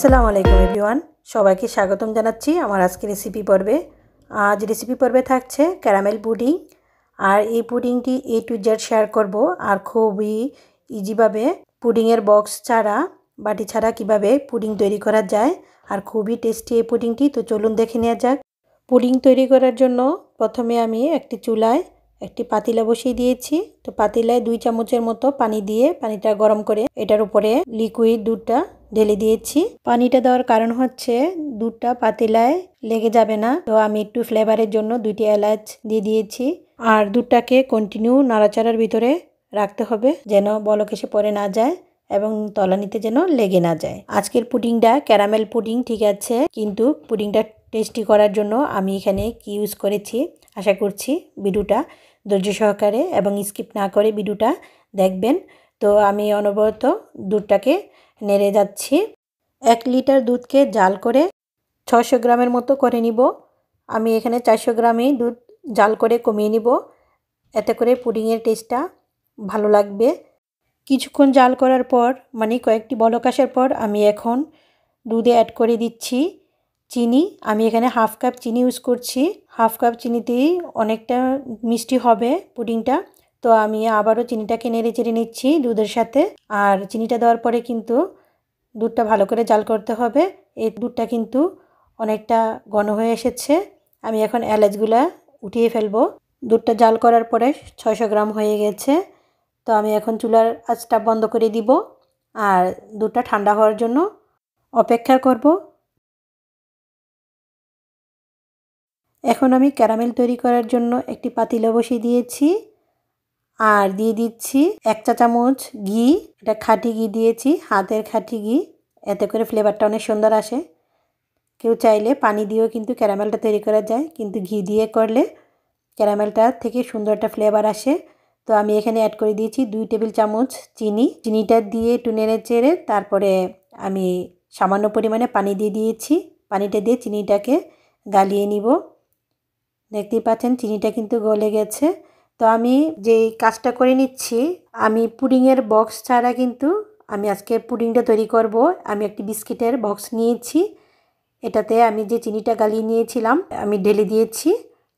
আসসালামু আলাইকুম এভরিওয়ান। সবাইকে স্বাগতম জানাচ্ছি আমার আজকে রেসিপি পর্বে। আজ রেসিপি পর্বে থাকছে ক্যারামেল পুডিং আর এই পুডিংটি এ টু জেড শেয়ার করব। আর খুবই ইজিভাবে পুডিংয়ের বক্স ছাড়া, বাটি ছাড়া কীভাবে পুডিং তৈরি করা যায়। আর খুবই টেস্টি এই পুডিংটি তো চলুন দেখে নেওয়া যাক। পুডিং তৈরি করার জন্য প্রথমে আমি একটি চুলায় একটি পাতিলা বসিয়ে দিয়েছি। তো পাতিলায় দুই চামচের মতো পানি দিয়ে পানিটা গরম করে এটার উপরে লিকুইড দুধটা ঢেলে দিয়েছি। পানিটা দেওয়ার কারণ হচ্ছে দুধটা পাতিলায় লেগে যাবে না। তো আমি একটু ফ্লেভারের জন্য দুইটি এলাচ দিয়ে দিয়েছি। আর দুধটাকে কন্টিনিউ নাড়াচাড়ার ভিতরে রাখতে হবে যেন বলক এসে পড়ে না যায় এবং তলানিতে যেন লেগে না যায়। আজকের পুডিংটা ক্যারামেল পুডিং, ঠিক আছে? কিন্তু পুডিংটা টেস্টি করার জন্য আমি এখানে কি ইউজ করেছি? আশা করছি ভিডিওটা ধৈর্য সহকারে এবং স্কিপ না করে ভিডিওটা দেখবেন। তো আমি অনবরত দুধটাকে নেড়ে যাচ্ছি। এক লিটার দুধকে জাল করে ছশো গ্রামের মতো করে নিব। আমি এখানে চারশো গ্রামই দুধ জাল করে কমিয়ে নিব। এতে করে পুডিংয়ের টেস্টটা ভালো লাগবে। কিছুক্ষণ জাল করার পর মানে কয়েকটি বলক আসার পর, আমি এখন দুধে অ্যাড করে দিচ্ছি চিনি। আমি এখানে হাফ কাপ চিনি ইউজ করছি। হাফ কাপ চিনিতেই অনেকটা মিষ্টি হবে পুডিংটা। তো আমি আবারও চিনিটাকে নেড়ে চেড়ে নিচ্ছি দুধের সাথে। আর চিনিটা দেওয়ার পরে কিন্তু দুধটা ভালো করে জাল করতে হবে। এই দুধটা কিন্তু অনেকটা ঘন হয়ে এসেছে। আমি এখন এলাচগুলা উঠিয়ে ফেলব। দুধটা জাল করার পরে ছয়শো গ্রাম হয়ে গেছে। তো আমি এখন চুলার আঁচটা বন্ধ করে দিব। আর দুধটা ঠান্ডা হওয়ার জন্য অপেক্ষা করব। এখন আমি ক্যারামেল তৈরি করার জন্য একটি পাতিলা বসিয়ে দিয়েছি। আর দিয়ে দিচ্ছি এক চা চামচ ঘি, এটা খাঁটি ঘি দিয়েছি, হাতের খাঁটি ঘি, এতে করে ফ্লেভারটা অনেক সুন্দর আসে। কেউ চাইলে পানি দিয়েও কিন্তু ক্যারামেলটা তৈরি করা যায়, কিন্তু ঘি দিয়ে করলে ক্যারামেলটা থেকে সুন্দর একটা ফ্লেভার আসে। তো আমি এখানে অ্যাড করে দিয়েছি দুই টেবিল চামচ চিনি। চিনিটা দিয়ে একটু নেড়ে চেড়ে তারপরে আমি সামান্য পরিমাণে পানি দিয়ে দিয়েছি। পানিটা দিয়ে চিনিটাকে গালিয়ে নিব। দেখতেই পাচ্ছেন, চিনিটা কিন্তু গলে গেছে। তো আমি যে কাজটা করে নিচ্ছি, আমি পুডিংয়ের বক্স ছাড়া কিন্তু আমি আজকে পুডিংটা তৈরি করব। আমি একটি বিস্কিটের বক্স নিয়েছি। এটাতে আমি যে চিনিটা গালিয়ে নিয়েছিলাম, আমি ঢেলে দিয়েছি।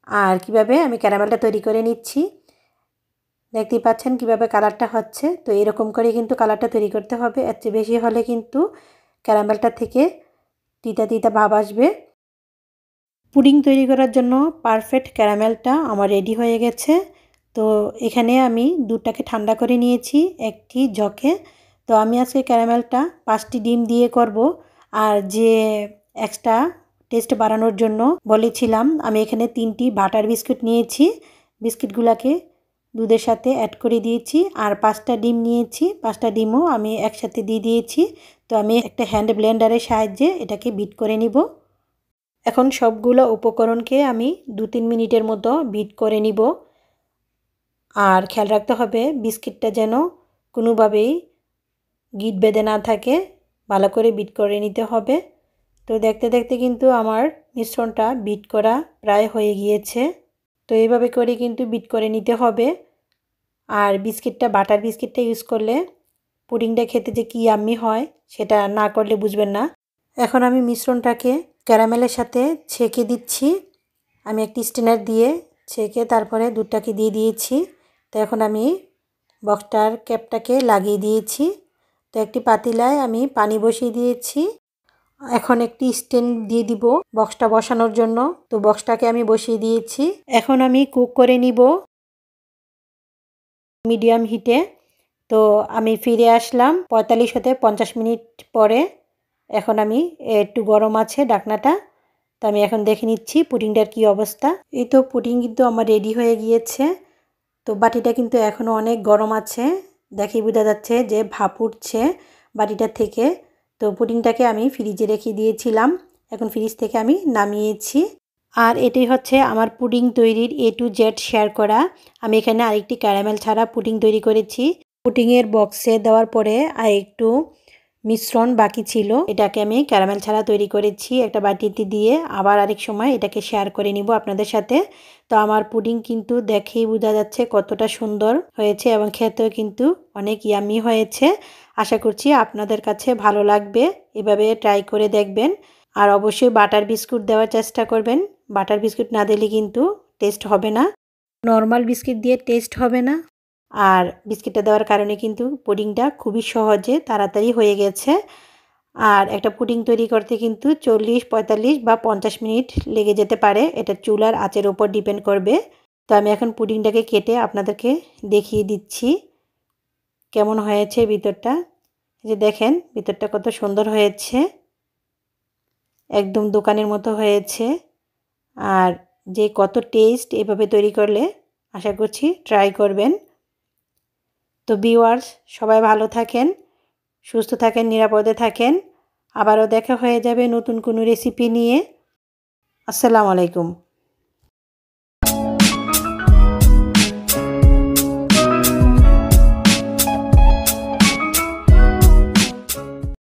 আর কীভাবে আমি ক্যারামেলটা তৈরি করে নিচ্ছি, দেখতেই পাচ্ছেন কীভাবে কালারটা হচ্ছে। তো এরকম করে কিন্তু কালারটা তৈরি করতে হবে। এর চেয়ে বেশি হলে কিন্তু ক্যারামেলটা থেকে তিতা তিতা ভাব আসবে। পুডিং তৈরি করার জন্য পারফেক্ট ক্যারামেলটা আমার রেডি হয়ে গেছে। তো এখানে আমি দুধটাকে ঠান্ডা করে নিয়েছি, একটি জকে তো আমি আজকে ক্যারামেলটা পাঁচটি ডিম দিয়ে করব। আর যে এক্সট্রা টেস্ট বাড়ানোর জন্য বলেছিলাম, আমি এখানে তিনটি বাটার বিস্কুট নিয়েছি। বিস্কিটগুলোকে দুধের সাথে অ্যাড করে দিয়েছি। আর পাঁচটা ডিম নিয়েছি। পাঁচটা ডিমও আমি একসাথে দিয়ে দিয়েছি। তো আমি একটা হ্যান্ড ব্লেন্ডারের সাহায্যে এটাকে বিট করে নিব। এখন সবগুলো উপকরণকে আমি দু তিন মিনিটের মতো বিট করে নিব। আর খেয়াল রাখতে হবে বিস্কিটটা যেন কোনোভাবেই গিট বেঁধে না থাকে। ভালো করে বিট করে নিতে হবে। তো দেখতে দেখতে কিন্তু আমার মিশ্রণটা বিট করা প্রায় হয়ে গিয়েছে। তো এইভাবে করে কিন্তু বিট করে নিতে হবে। আর বিস্কিটটা, বাটার বিস্কিটটা ইউজ করলে পুডিংটা খেতে যে কী আম্মি হয় সেটা না করলে বুঝবেন না। এখন আমি মিশ্রণটাকে ক্যারামেলের সাথে ছেঁকে দিচ্ছি। আমি একটি স্টেনার দিয়ে ছেঁকে তারপরে দুধটাকে দিয়ে দিয়েছি। তো এখন আমি বক্সটার ক্যাপটাকে লাগিয়ে দিয়েছি। তো একটি পাতিলায় আমি পানি বসিয়ে দিয়েছি। এখন একটি স্ট্যান্ড দিয়ে দিব বক্সটা বসানোর জন্য। তো বক্সটাকে আমি বসিয়ে দিয়েছি। এখন আমি কুক করে নিব মিডিয়াম হিটে। তো আমি ফিরে আসলাম পঁয়তাল্লিশ হতে পঞ্চাশ মিনিট পরে। এখন আমি একটু গরম আছে ডাকনাটা। তো আমি এখন দেখে নিচ্ছি পুডিংটার কি অবস্থা। এই তো পুডিং কিন্তু আমার রেডি হয়ে গিয়েছে। তো বাটিটা কিন্তু এখনও অনেক গরম আছে। দেখে বোঝা যাচ্ছে যে ভাপ উঠছে বাটিটার থেকে। তো পুডিংটাকে আমি ফ্রিজে রেখে দিয়েছিলাম। এখন ফ্রিজ থেকে আমি নামিয়েছি। আর এটাই হচ্ছে আমার পুডিং তৈরির এ টু জেড শেয়ার করা। আমি এখানে আরেকটি ক্যারামেল ছাড়া পুডিং তৈরি করেছি। পুডিংয়ের বক্সে দেওয়ার পরে আর একটু মিশ্রণ বাকি ছিল। এটাকে আমি ক্যারামেল ছাড়া তৈরি করেছি। একটা বাটিতে দিয়ে আবার আরেক সময় এটাকে শেয়ার করে নিব আপনাদের সাথে। তো আমার পুডিং কিন্তু দেখেই বোঝা যাচ্ছে কতটা সুন্দর হয়েছে এবং খেতেও কিন্তু অনেক ইয়ামি হয়েছে। আশা করছি আপনাদের কাছে ভালো লাগবে। এভাবে ট্রাই করে দেখবেন। আর অবশ্যই বাটার বিস্কুট দেওয়ার চেষ্টা করবেন। বাটার বিস্কুট না দিলে কিন্তু টেস্ট হবে না। নর্মাল বিস্কিট দিয়ে টেস্ট হবে না। আর বিস্কিটটা দেওয়ার কারণে কিন্তু পুডিংটা খুবই সহজে তাড়াতাড়ি হয়ে গেছে। আর একটা পুডিং তৈরি করতে কিন্তু চল্লিশ, পঁয়তাল্লিশ বা পঞ্চাশ মিনিট লেগে যেতে পারে। এটা চুলার আঁচের ওপর ডিপেন্ড করবে। তো আমি এখন পুডিংটাকে কেটে আপনাদেরকে দেখিয়ে দিচ্ছি। কেমন হয়েছে ভিতরটা? যে দেখেন, ভিতরটা কত সুন্দর হয়েছে। একদম দোকানের মতো হয়েছে। আর যে কত টেস্ট এভাবে তৈরি করলে আশা করছি ট্রাই করবেন। তো বিওয়ার্স সবাই ভালো থাকেন, সুস্থ থাকেন, নিরাপদে থাকেন। আবারও দেখা হয়ে যাবে নতুন কোনো রেসিপি নিয়ে। আসসালামু আলাইকুম।